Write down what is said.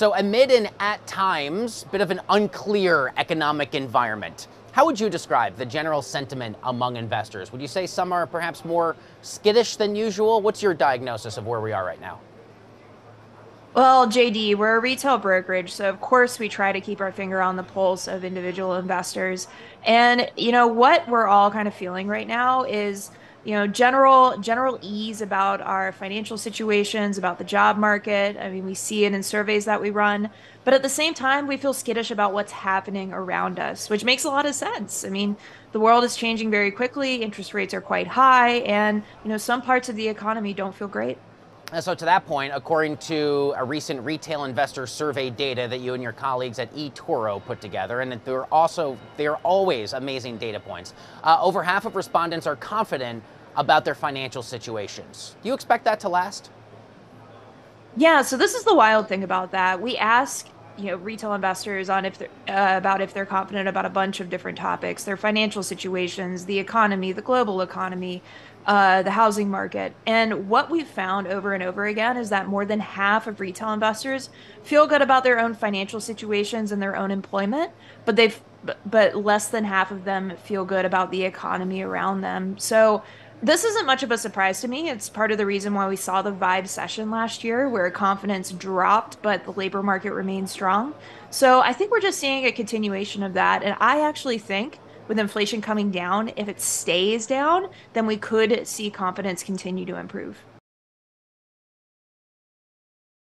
So, amid an at times bit of an unclear economic environment, how would you describe the general sentiment among investors? Would you say some are perhaps more skittish than usual? What's your diagnosis of where we are right now? Well, JD, we're a retail brokerage, so of course we try to keep our finger on the pulse of individual investors. And you know what we're all kind of feeling right now is you know general general ease about our financial situations about the job market. I mean we see it in surveys that we run. But at the same time we feel skittish about what's happening around us which makes a lot of sense. I mean the world is changing very quickly. Interest rates are quite high. And you know some parts of the economy don't feel great and so to that point, according to a recent retail investor survey data that you and your colleagues at eToro put together, and they're also they're always amazing data points. Uh, over half of respondents are confident about their financial situations. Do you expect that to last? Yeah, so this is the wild thing about that. We ask you know retail investors on if they're uh, about if they're confident about a bunch of different topics their financial situations the economy the global economy uh, the housing market. And what we've found over and over again is that more than half of retail investors feel good about their own financial situations and their own employment but they've but less than half of them feel good about the economy around them. So this isn't much of a surprise to me. It's part of the reason why we saw the vibecession last year, where confidence dropped, but the labor market remained strong. So I think we're just seeing a continuation of that. And I actually think with inflation coming down, if it stays down, then we could see confidence continue to improve.